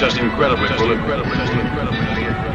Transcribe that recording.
just incredibly prolific.